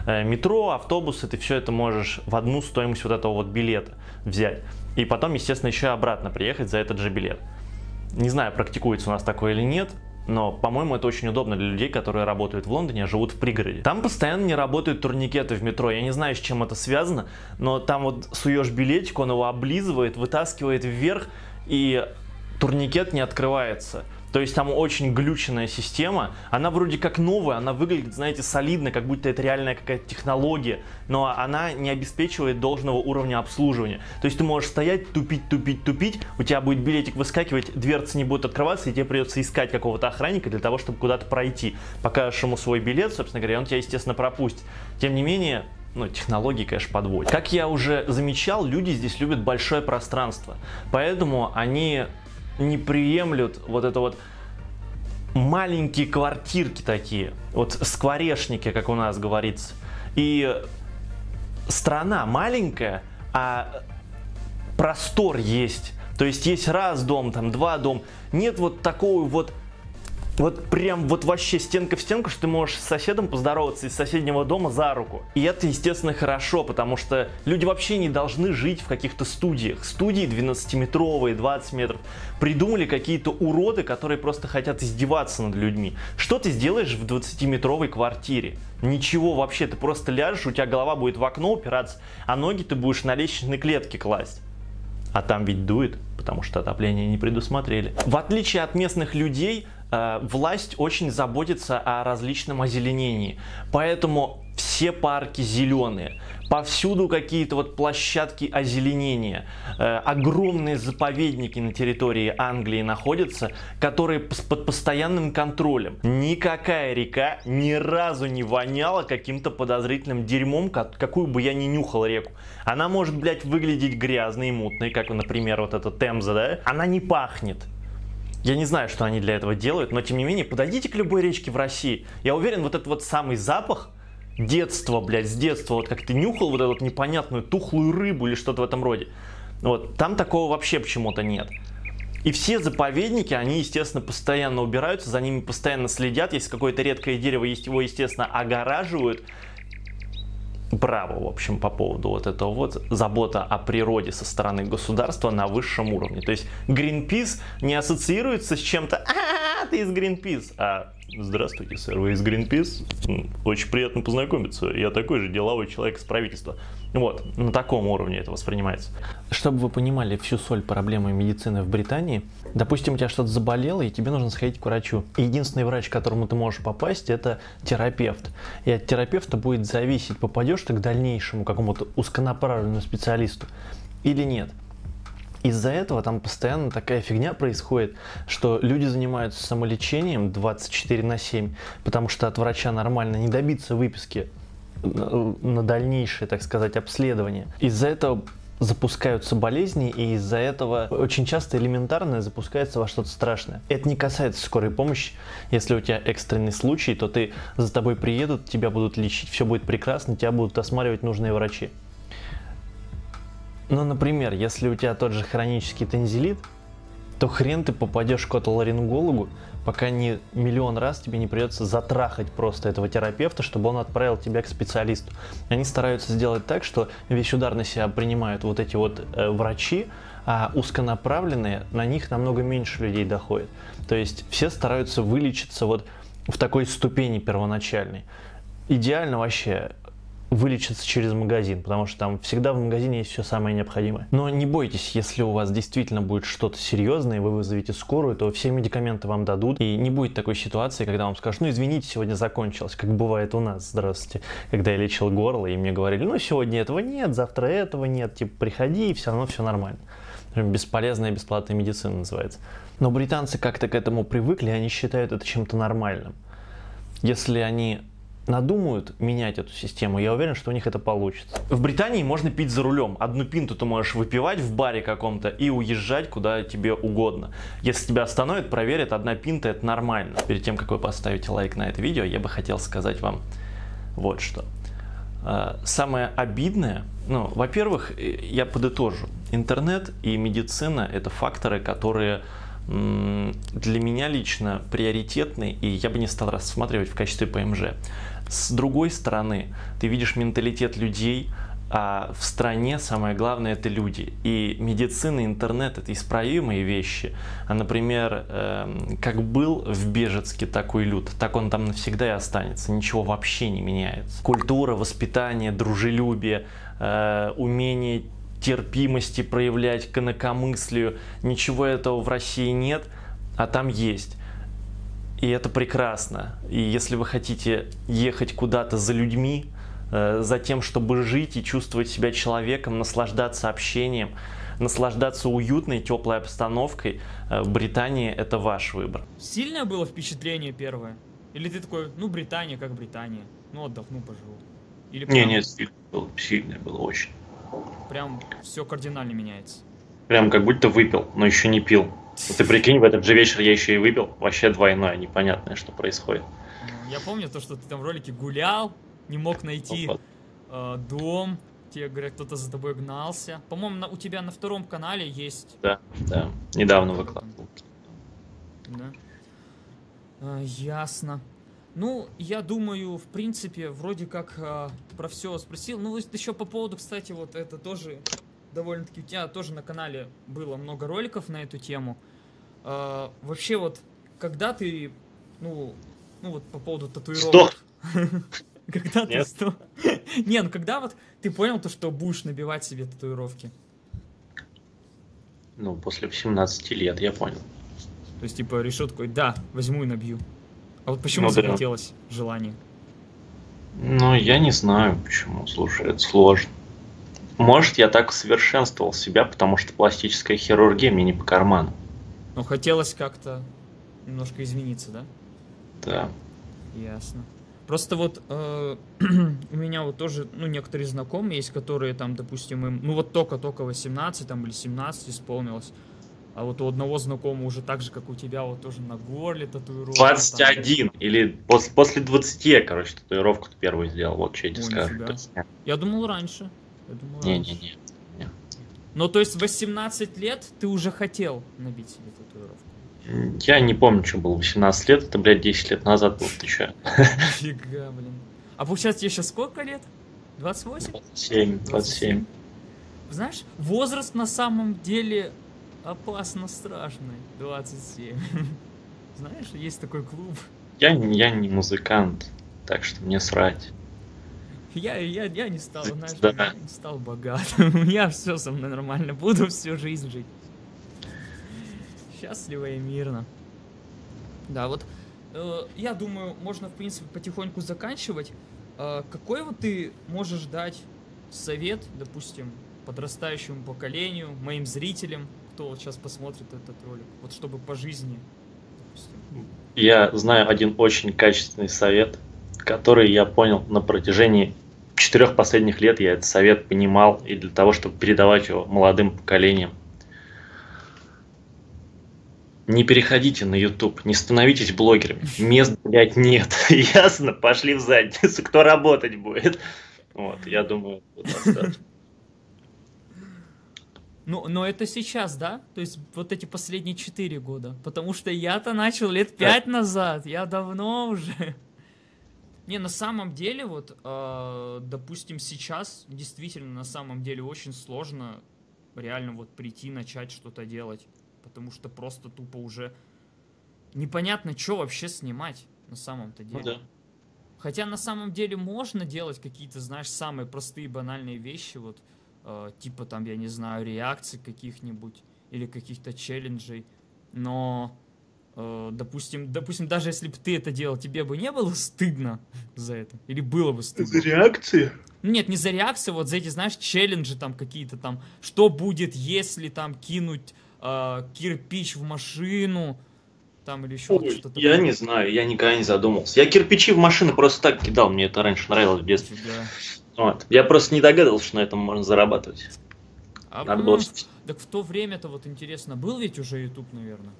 Э, метро, автобусы, ты все это можешь в одну стоимость вот этого вот билета взять. И потом, естественно, еще обратно приехать за этот же билет. Не знаю, практикуется у нас такое или нет, но, по-моему, это очень удобно для людей, которые работают в Лондоне, а живут в пригороде. Там постоянно не работают турникеты в метро. Я не знаю, с чем это связано, но там вот суешь билетик, он его облизывает, вытаскивает вверх, и турникет не открывается. То есть там очень глюченная система. Она вроде как новая, она выглядит, знаете, солидно, как будто это реальная какая-то технология, но она не обеспечивает должного уровня обслуживания. То есть ты можешь стоять, тупить, тупить, тупить, у тебя будет билетик выскакивать, дверцы не будут открываться, и тебе придется искать какого-то охранника для того, чтобы куда-то пройти. Покажешь ему свой билет, собственно говоря, он тебя, естественно, пропустит. Тем не менее, ну, технологии, конечно, подводят. Как я уже замечал, люди здесь любят большое пространство. Поэтому они не приемлют вот это вот маленькие квартирки такие, вот скворечники, как у нас говорится. И страна маленькая, а простор есть. То есть есть раз дом, там два дом. Нет вот такого вот вот прям вот вообще стенка в стенку, что ты можешь с соседом поздороваться из соседнего дома за руку. И это, естественно, хорошо, потому что люди вообще не должны жить в каких-то студиях. Студии 12-метровые, 20 метров. Придумали какие-то уроды, которые просто хотят издеваться над людьми. Что ты сделаешь в 20-метровой квартире? Ничего вообще, ты просто ляжешь, у тебя голова будет в окно упираться, а ноги ты будешь на лестничной клетке класть. А там ведь дует, потому что отопление не предусмотрели. В отличие от местных людей, власть очень заботится о различном озеленении. Поэтому все парки зеленые, повсюду какие-то вот площадки озеленения, э, огромные заповедники на территории Англии находятся, которые под постоянным контролем. Никакая река ни разу не воняла каким-то подозрительным дерьмом, как, какую бы я ни нюхал реку. Она может, блядь, выглядеть грязной и мутной, как, например, вот эта Темза, да? Она не пахнет. Я не знаю, что они для этого делают, но тем не менее, подойдите к любой речке в России. Я уверен, вот этот вот самый запах, детства, блядь, с детства, вот как ты нюхал вот эту вот непонятную тухлую рыбу или что-то в этом роде. Вот, там такого вообще почему-то нет. И все заповедники, они, естественно, постоянно убираются, за ними постоянно следят. Если какое-то редкое дерево есть, его, естественно, огораживают. Браво, в общем, по поводу вот этого вот забота о природе со стороны государства на высшем уровне. То есть Greenpeace не ассоциируется с чем-то, а, ты из Greenpeace, а Здравствуйте, сэр, вы из Greenpeace? Очень приятно познакомиться. Я такой же деловой человек из правительства. Вот, на таком уровне это воспринимается. Чтобы вы понимали всю соль проблемы медицины в Британии, допустим, у тебя что-то заболело, и тебе нужно сходить к врачу. И единственный врач, к которому ты можешь попасть, это терапевт. И от терапевта будет зависеть, попадешь ты к дальнейшему какому-то узконаправленному специалисту или нет. Из-за этого там постоянно такая фигня происходит, что люди занимаются самолечением 24 на 7, потому что от врача нормально не добиться выписки на дальнейшее, так сказать, обследование. Из-за этого запускаются болезни, и из-за этого очень часто элементарное запускается во что-то страшное. Это не касается скорой помощи. Если у тебя экстренный случай, то ты за тобой приедут, тебя будут лечить, все будет прекрасно, тебя будут осматривать нужные врачи. Ну, например, если у тебя тот же хронический тензилит, то хрен ты попадешь к отоларингологу, пока не миллион раз тебе не придется затрахать просто этого терапевта, чтобы он отправил тебя к специалисту. Они стараются сделать так, что весь удар на себя принимают вот эти вот э, врачи, а узконаправленные, на них намного меньше людей доходит. То есть все стараются вылечиться вот в такой ступени первоначальной. Идеально вообще вылечиться через магазин, потому что там всегда в магазине есть все самое необходимое. Но не бойтесь, если у вас действительно будет что-то серьезное, и вы вызовете скорую, то все медикаменты вам дадут, и не будет такой ситуации, когда вам скажут, ну извините, сегодня закончилось, как бывает у нас, здравствуйте, когда я лечил горло, и мне говорили, ну сегодня этого нет, завтра этого нет, типа приходи, и все равно все нормально. Бесполезная бесплатная медицина называется. Но британцы как-то к этому привыкли, они считают это чем-то нормальным. Если они надумают менять эту систему, я уверен, что у них это получится. В Британии можно пить за рулем. Одну пинту ты можешь выпивать в баре каком-то и уезжать куда тебе угодно. Если тебя остановят, проверят, одна пинта это нормально. Перед тем, как вы поставите лайк на это видео, я бы хотел сказать вам вот что. А, самое обидное, ну, во-первых, я подытожу. Интернет и медицина – это факторы, которые для меня лично приоритетны, и я бы не стал рассматривать в качестве ПМЖ. С другой стороны, ты видишь менталитет людей, а в стране самое главное это люди. И медицина, интернет это исправимые вещи. А, например, э, как был в Бежецке такой люд, так он там навсегда и останется. Ничего вообще не меняется. Культура, воспитание, дружелюбие, э, умение терпимости проявлять к инакомыслию. Ничего этого в России нет, а там есть. И это прекрасно. И если вы хотите ехать куда-то за людьми, э, за тем, чтобы жить и чувствовать себя человеком, наслаждаться общением, наслаждаться уютной, теплой обстановкой, э, в Британии это ваш выбор. Сильное было впечатление первое? Или ты такой, ну, Британия как Британия, ну, отдохну, поживу? Или прям... Не, нет, сильное было, сильное было очень. Прям все кардинально меняется. Прям как будто выпил, но еще не пил. Вот ты прикинь, в этот же вечер я еще и выпил. Вообще двойное, непонятное, что происходит. Я помню то, что ты там в ролике гулял, не мог найти э, дом, тебе говорят, кто-то за тобой гнался. По-моему, у тебя на втором канале есть. Да, да, недавно выкладывал. Да. А, ясно. Ну, я думаю, в принципе, вроде как э, про все спросил. Ну, еще по поводу, кстати, вот это тоже довольно-таки у тебя тоже на канале было много роликов на эту тему. А, вообще вот, когда ты, ну, ну вот по поводу татуировок. Когда ты что? Не, ну когда вот ты понял то, что будешь набивать себе татуировки? Ну, после 18 лет я понял. То есть, типа, решил такой, да, возьму и набью. А вот почему Ну да. захотелось желание? Ну, я не знаю, почему. Слушай, это сложно. Может, я так усовершенствовал себя, потому что пластическая хирургия мне не по карману. Ну, хотелось как-то немножко измениться, да? Да. Ясно. Просто вот э, у меня вот тоже, ну, некоторые знакомые есть, которые там, допустим, им, ну, вот только-только 18 там или 17 исполнилось. А вот у одного знакомого уже так же, как у тебя, вот тоже на горле татуировка. там. 21 или пос- после 20 я, короче, татуировку первую сделал. Вот что я тебе скажу. есть, Я думал раньше. Я раньше. Не-не-не. Ну, то есть в 18 лет ты уже хотел набить себе татуировку. Я не помню, что было 18 лет, это, блядь, 10 лет назад было, ты чё? Нифига, блин. А получается, тебе сейчас сколько лет? 28? 27, 27. Знаешь, возраст на самом деле опасно страшный. 27. Знаешь, есть такой клуб. Я, я не музыкант, так что мне срать. Я, я, я не стал, знаешь, Да. я не стал богатым. У меня все со мной нормально. Буду всю жизнь жить. Счастливо и мирно. Да, вот э, я думаю, можно, в принципе, потихоньку заканчивать. Э, какой вот ты можешь дать совет, допустим, подрастающему поколению, моим зрителям, кто вот сейчас посмотрит этот ролик, вот чтобы по жизни, допустим. Я знаю один очень качественный совет, который я понял на протяжении четырех последних лет. Я этот совет понимал и для того, чтобы передавать его молодым поколениям. Не переходите на YouTube, не становитесь блогерами. Мест, блядь, нет. Ясно? Пошли в задницу. Кто работать будет? Вот, я думаю, вот. Ну, но это сейчас, да? То есть вот эти последние четыре года. Потому что я-то начал лет пять назад. Я давно уже. Не, на самом деле, вот, э, допустим, сейчас действительно на самом деле очень сложно реально вот прийти, начать что-то делать. Потому что просто тупо уже непонятно, что вообще снимать на самом-то деле. Ну да. Хотя на самом деле можно делать какие-то, знаешь, самые простые банальные вещи, вот э, типа там, я не знаю, реакций каких-нибудь или каких-то челленджей, но допустим, допустим, даже если бы ты это делал, тебе бы не было стыдно за это? Или было бы стыдно? реакции? Ну, Нет, не за реакцию, вот за эти, знаешь, челленджи там какие-то там, что будет, если там кинуть э, кирпич в машину, там или еще вот что-то. Я такое. не знаю, я никогда не задумывался. Я кирпичи в машины просто так кидал, мне это раньше нравилось в детстве. Нифига. Вот. Я просто не догадывался, что на этом можно зарабатывать. А, Надо было... Так в то время-то вот интересно, был ведь уже YouTube, наверное?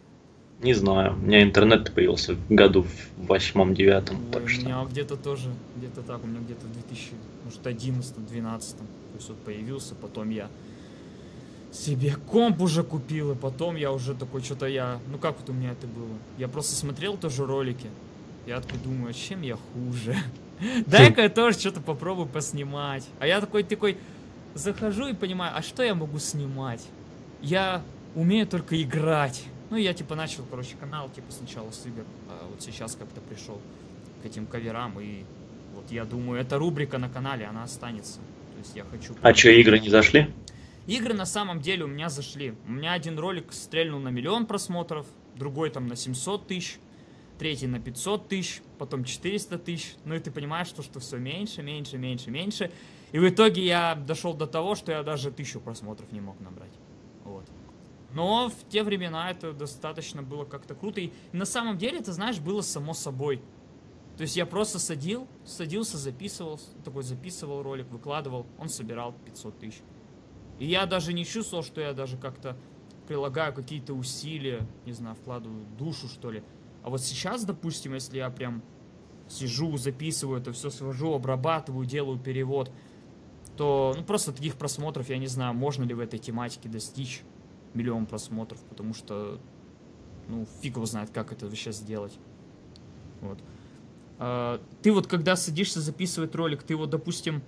Не знаю, у меня интернет появился в году в восьмом-девятом, Ой, так у что... меня где-то тоже, где-то так, у меня где-то в 2000, может, 11 12 То есть вот появился, потом я себе комп уже купил, и потом я уже такой, что-то я... Ну как вот у меня это было? Я просто смотрел тоже ролики. Я такой думаю, а чем я хуже? Дай-ка я тоже что-то попробую поснимать. А я такой, такой, захожу и понимаю, а что я могу снимать? Я умею только играть. Ну, я типа начал, короче, канал, типа сначала с игр, а вот сейчас как-то пришел к этим каверам, и вот я думаю, эта рубрика на канале, она останется. То есть я хочу... А что, игры не зашли? Игры на самом деле у меня зашли. У меня один ролик стрельнул на миллион просмотров, другой там на 700 тысяч, третий на 500 тысяч, потом 400 тысяч. Ну и ты понимаешь, что, что все меньше, меньше, меньше, меньше. И в итоге я дошел до того, что я даже тысячу просмотров не мог набрать. Вот. Но в те времена это достаточно было как-то круто. И на самом деле, ты знаешь, было само собой. То есть я просто садил, садился, записывал, такой записывал ролик, выкладывал, он собирал 500 тысяч. И я даже не чувствовал, что я даже как-то прилагаю какие-то усилия, не знаю, вкладываю душу, что ли. А вот сейчас, допустим, если я прям сижу, записываю это все, свожу, обрабатываю, делаю перевод, то ну, просто таких просмотров, я не знаю, можно ли в этой тематике достичь миллион просмотров, потому что, ну, фиг его знает, как это вообще сделать. Вот. А, ты вот когда садишься записывать ролик, ты вот, допустим,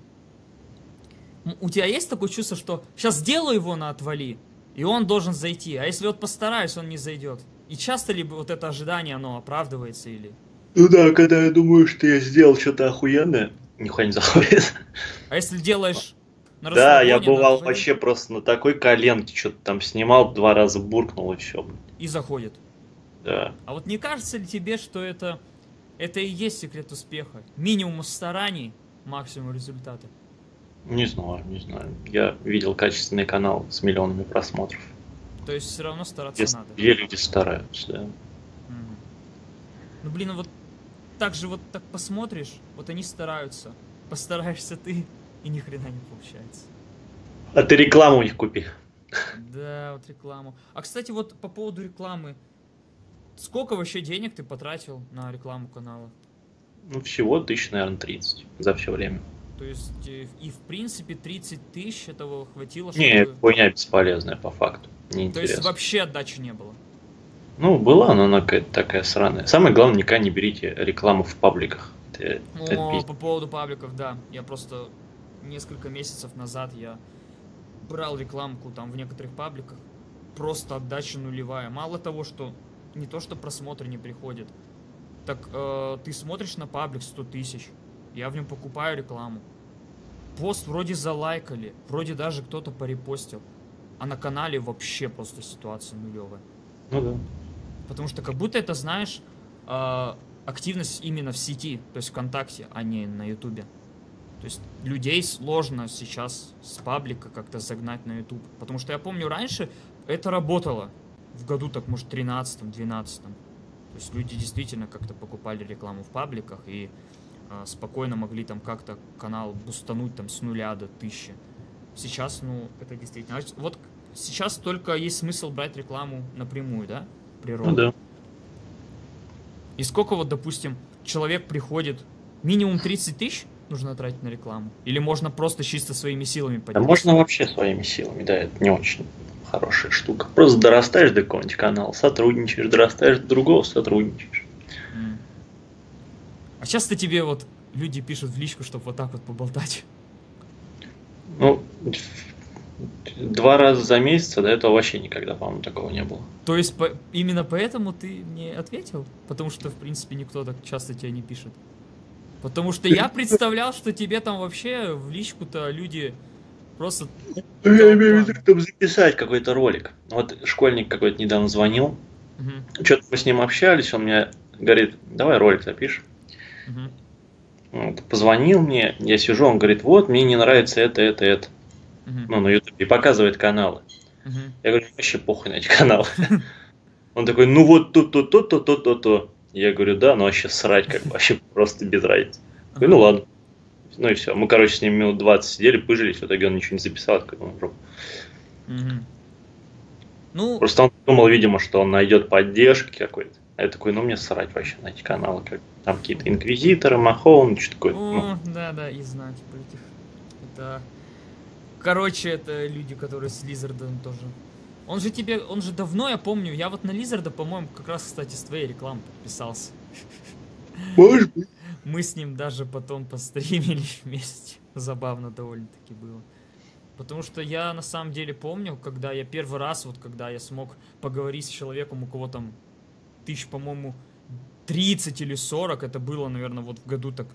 у тебя есть такое чувство, что сейчас сделаю его на отвали, и он должен зайти, а если вот постараюсь, он не зайдет? И часто ли вот это ожидание, оно оправдывается или... Ну да, когда я думаю, что я сделал что-то охуенное, нихуя не заходит. А если делаешь на Да, я бывал отвали, вообще просто на такой коленке, что-то там снимал, два раза буркнул и все. И заходит. Да. А вот не кажется ли тебе, что это, это и есть секрет успеха? Минимум стараний, максимум результата. Не знаю, не знаю. Я видел качественный канал с миллионами просмотров. То есть все равно стараться Где, надо. где люди стараются, да. Мгм. Ну блин, а вот так же вот так посмотришь, вот они стараются, постараешься ты, и ни хрена не получается. А ты рекламу у них купи. Да, вот рекламу. А кстати, вот по поводу рекламы, сколько вообще денег ты потратил на рекламу канала? Ну, всего тысяч, наверное, 30 за все время. То есть э, и в принципе 30 тысяч этого хватило, Не, чтобы... хуйня бесполезная по факту. То есть Неинтересно. вообще отдачи не было. Ну, была, но она какая-то такая сраная. Самое главное, никогда не берите рекламу в пабликах. Это- это О, пиздец. по поводу пабликов, да. Я просто несколько месяцев назад я брал рекламку там в некоторых пабликах. Просто отдача нулевая. Мало того, что не то, что просмотры не приходят. Так э, ты смотришь на паблик 100 тысяч. Я в нем покупаю рекламу. Пост вроде залайкали, вроде даже кто-то порепостил. А на канале вообще просто ситуация нулевая. Ну да. Потому что как будто это, знаешь, э, активность именно в сети, то есть ВКонтакте, а не на Ютубе. То есть людей сложно сейчас с паблика как-то загнать на Ютуб. Потому что я помню раньше это работало. В году так, может, 13-12. То есть люди действительно как-то покупали рекламу в пабликах и э, спокойно могли там как-то канал бустануть там с нуля до тысячи. Сейчас, ну, это действительно... А Вот сейчас только есть смысл брать рекламу напрямую, да? Природа. Ну да. И сколько вот, допустим, человек приходит, минимум 30 тысяч нужно тратить на рекламу? Или можно просто чисто своими силами Да поднять? можно вообще своими силами, да, это не очень хорошая штука. Просто дорастаешь до какого-нибудь канала, сотрудничаешь, дорастаешь до другого, сотрудничаешь. А часто тебе вот люди пишут в личку, чтобы вот так вот поболтать. Ну, два раза за месяц, а до этого вообще никогда, по-моему, такого не было. То есть по- именно поэтому ты мне ответил? Потому что, в принципе, никто так часто тебя не пишет. Потому что я представлял, что тебе там вообще в личку-то люди просто... Ну, Я имею в виду, чтобы записать какой-то ролик. Вот школьник какой-то недавно звонил, Мгм, что-то мы с ним общались, он мне говорит, давай ролик запишем. мгм, Вот, позвонил мне, я сижу, он говорит, вот, мне не нравится это, это, это. мгм, Ну, на YouTube. И показывает каналы. мгм. Я говорю, вообще похуй на эти каналы. Он такой, ну вот тут, то, то, то, то, то, то. Я говорю, да, ну вообще срать, как бы, вообще просто без разницы. Говорю, ну ладно. Ну и все. Мы, короче, с ним минут 20 сидели, пыжились, в итоге он ничего не записал. я такой, ну, в жопу. Мгм. Ну, Просто он думал, видимо, что он найдет поддержки какой-то. А я такой, ну мне срать вообще на эти каналы. Как... Там какие-то инквизиторы, Махоун, что такое. Ну, О, да, да, и знать про этих. Это. Короче, это люди, которые с Лизардом тоже. Он же тебе, он же давно, я помню, я вот на Лизарда, по-моему, как раз, кстати, с твоей рекламы подписался. может быть. Мы с ним даже потом постримили вместе. Забавно довольно-таки было. Потому что я на самом деле помню, когда я первый раз, вот когда я смог поговорить с человеком, у кого там тысяч, по-моему, 30 или 40, это было, наверное, вот в году так,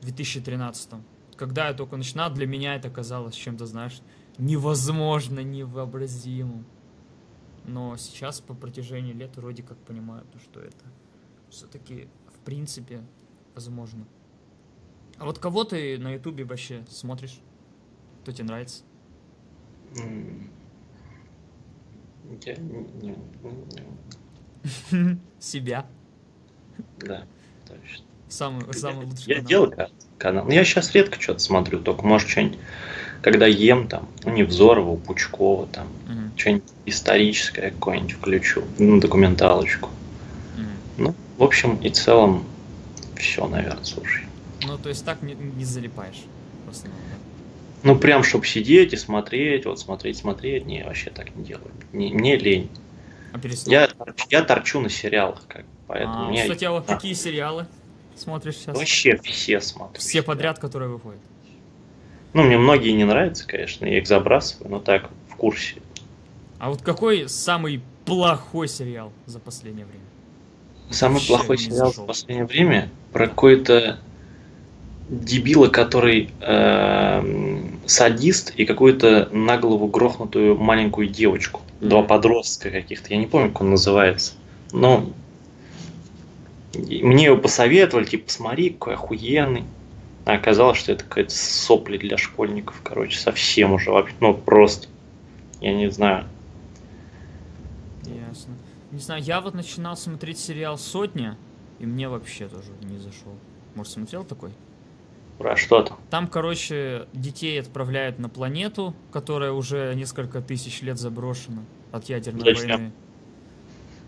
2013. Когда я только начинал, для меня это казалось чем-то, знаешь, невозможно, невообразимым. Но сейчас, по протяжении лет, вроде как понимаю, то, что это все-таки, в принципе, возможно. А вот кого ты на ютубе вообще смотришь? Кто тебе нравится? Я не- Себя. Да, точно. Самый, самый лучший Я канал. делал ка- канал. Ну, я сейчас редко что-то смотрю, только, может, что-нибудь, когда ем там, ну, Невзорова, Пучкова, там, Мгм, что-нибудь историческое какое-нибудь включу, ну, документалочку. мгм. Ну, в общем и целом, все, наверное, слушай. Ну, то есть так не, не залипаешь. да? Ну, прям, чтобы сидеть и смотреть, вот смотреть, смотреть, не, вообще так не делаю. Не- мне лень. А? Я, я торчу на сериалах, как, поэтому А, мне Кстати, а вот какие сериалы смотришь сейчас? вообще все смотрю. Все подряд, которые выходят. Ну, мне многие не нравятся, конечно, я их забрасываю, но так, в курсе. А вот какой самый плохой сериал за последнее время? Самый Вообще плохой сериал зашел. в последнее время про какой-то дебила, который эм, садист и какую-то на голову грохнутую маленькую девочку. Два подростка каких-то. Я не помню, как он называется. Но мне его посоветовали, типа, посмотри, какой охуенный. А оказалось, что это какая-то сопли для школьников, короче, совсем уже, вообще, ну, просто, я не знаю. Ясно. Не знаю, я вот начинал смотреть сериал «Сотня», и мне вообще тоже не зашел. Может, смотрел такой? Про что то Там, короче, детей отправляют на планету, которая уже несколько тысяч лет заброшена от ядерной Зачем? войны.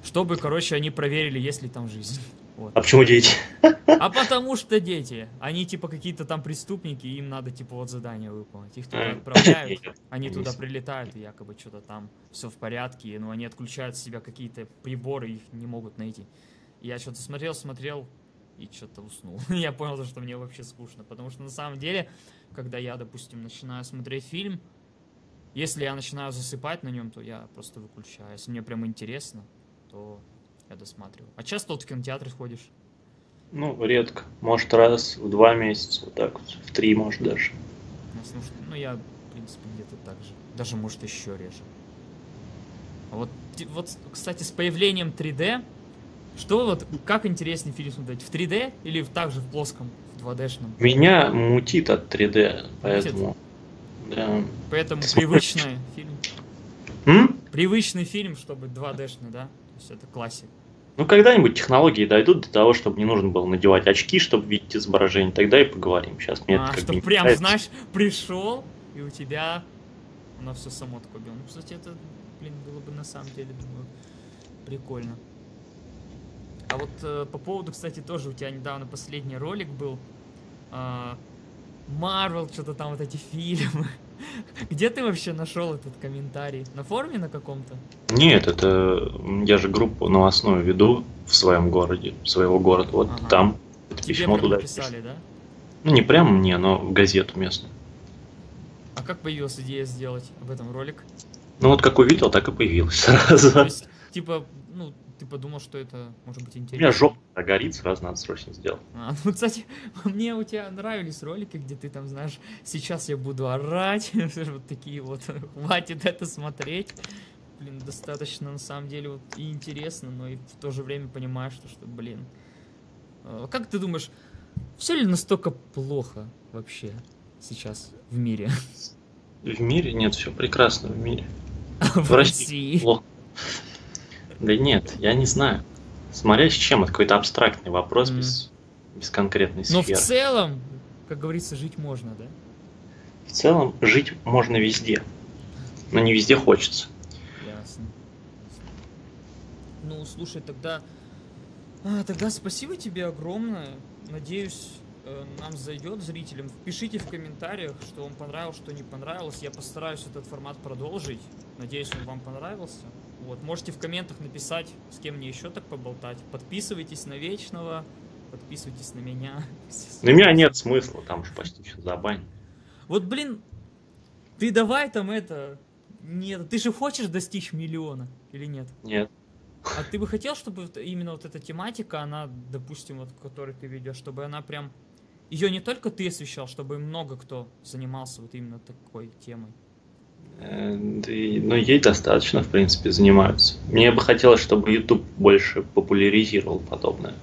Чтобы, короче, они проверили, есть ли там жизнь. Вот. А почему дети? А потому что дети, они типа какие-то там преступники, им надо типа вот задание выполнить. Их туда отправляют, они туда прилетают, и якобы что-то там все в порядке, но они отключают с себя какие-то приборы, их не могут найти. Я что-то смотрел, смотрел и что-то уснул. Я понял, что мне вообще скучно, потому что на самом деле, когда я, допустим, начинаю смотреть фильм, если я начинаю засыпать на нем, то я просто выключаю. Если мне прям интересно, то я досматриваю. А часто вот в кинотеатры ходишь? Ну, редко. Может, раз в два месяца, вот так вот. В три, может, даже. Ну, слушай, ну я, в принципе, где-то так же. Даже, может, еще реже. А вот, вот, кстати, с появлением 3D, что вот, как интереснее фильм смотреть, в 3D или в, также в плоском, в 2D-шном? Меня мутит от 3D, поэтому... Да. Поэтому Ты смотришь? привычный фильм, М? привычный фильм, чтобы 2D-шный, да? Есть это классик. Ну, когда-нибудь технологии дойдут до того, чтобы не нужно было надевать очки, чтобы видеть изображение, тогда и поговорим. Сейчас мне а, это как бы что не прям, нравится. знаешь, пришел, и у тебя оно все само такое белое. Ну, кстати, это, блин, было бы на самом деле, думаю, прикольно. А вот э, по поводу, кстати, тоже у тебя недавно последний ролик был. Марвел, что-то там вот эти фильмы. Где ты вообще нашел этот комментарий? На форуме на каком-то? Нет, это я же группу новостную веду в своем городе, своего города. Вот Ага. там это Тебе письмо туда. написали, да? Ну, не прямо мне, но в газету местную. А как появилась идея сделать об этом ролик? Ну, вот как увидел, так и появилось То сразу. есть, типа, ну, ты подумал, что это может быть У интересно? меня жопа горит, сразу надо срочно сделать. А, ну, кстати, мне у тебя нравились ролики, где ты там, знаешь, сейчас я буду орать, вот такие вот, хватит это смотреть. Блин, достаточно, на самом деле, вот и интересно, но и в то же время понимаешь, что, что блин. э, Как ты думаешь, все ли настолько плохо вообще сейчас в мире? В мире нет, все прекрасно в мире. В России России? плохо. Да нет, я не знаю. Смотря с чем, это какой-то абстрактный вопрос Мгм. без, без конкретной Но в сферы. целом, как говорится, жить можно, да? В целом, жить можно везде. Но не везде хочется. Ясно. Ну, слушай, тогда... а, тогда спасибо тебе огромное. Надеюсь, э, нам зайдет зрителям. Пишите в комментариях, что вам понравилось, что не понравилось. Я постараюсь этот формат продолжить. Надеюсь, он вам понравился. Вот, можете в комментах написать, с кем мне еще так поболтать. Подписывайтесь на Вечного, подписывайтесь на меня. На меня нет смысла, там же почти что забань. Вот, блин, ты давай там это... Нет, ты же хочешь достичь миллиона или нет? Нет. А ты бы хотел, чтобы именно вот эта тематика, она, допустим, вот, которую ты ведешь, чтобы она прям... Ее не только ты освещал, чтобы много кто занимался вот именно такой темой. Э, Но ей достаточно, в принципе, занимаются. Мне бы хотелось, чтобы YouTube больше популяризировал подобное.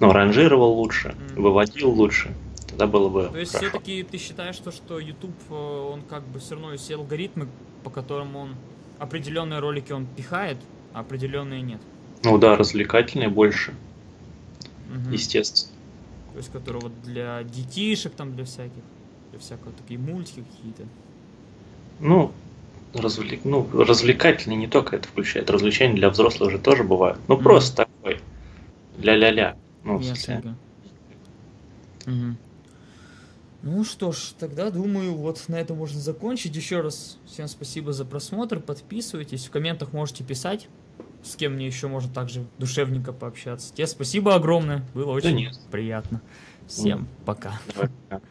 Ну, ранжировал лучше, выводил лучше. Тогда было бы То есть все-таки ты считаешь, то, что YouTube, э, он как бы все равно есть алгоритмы, по которым он определенные ролики он пихает, а определенные нет. Ну да, развлекательнее больше, Мгм. естественно. То есть, которые вот для детишек, там, для всяких, для всякого, такие мультики какие-то. Ну, развлек... ну, развлекательный не только это включает. Развлечения для взрослых же тоже бывают. Ну, Мгм. просто такой. Ля-ля-ля. Ну, Ясненько. Мгм. Ну что ж, тогда думаю, вот на этом можно закончить. Еще раз всем спасибо за просмотр. Подписывайтесь. В комментах можете писать, с кем мне еще можно также душевненько пообщаться. Тебе спасибо огромное. Было очень нет. приятно. Всем пока. давай, пока.